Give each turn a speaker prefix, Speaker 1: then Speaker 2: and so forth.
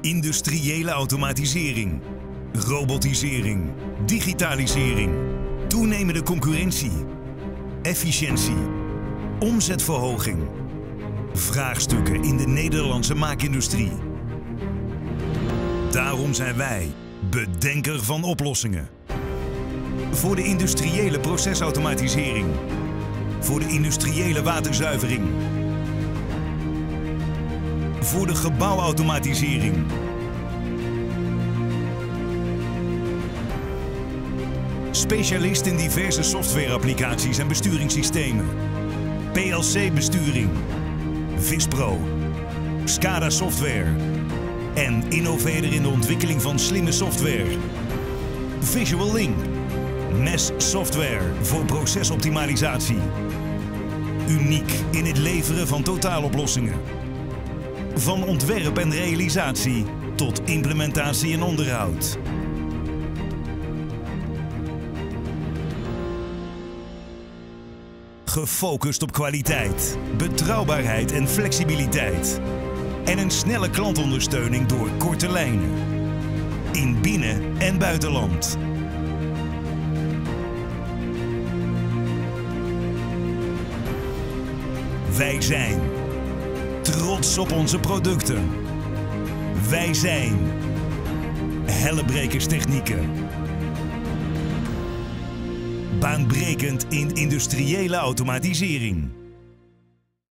Speaker 1: Industriële automatisering, robotisering, digitalisering, toenemende concurrentie, efficiëntie, omzetverhoging. Vraagstukken in de Nederlandse maakindustrie. Daarom zijn wij bedenker van oplossingen. Voor de industriële procesautomatisering. Voor de industriële waterzuivering. Voor de gebouwautomatisering. Specialist in diverse softwareapplicaties en besturingssystemen. PLC-besturing. Vispro. SCADA software. En innoveerder in de ontwikkeling van slimme software. Visual Link. MES software voor procesoptimalisatie. Uniek in het leveren van totaaloplossingen. Van ontwerp en realisatie tot implementatie en onderhoud. Gefocust op kwaliteit, betrouwbaarheid en flexibiliteit. En een snelle klantondersteuning door korte lijnen. In binnen- en buitenland. Wij zijn trots op onze producten. Wij zijn Hellebrekers Technieken. Baanbrekend in industriële automatisering.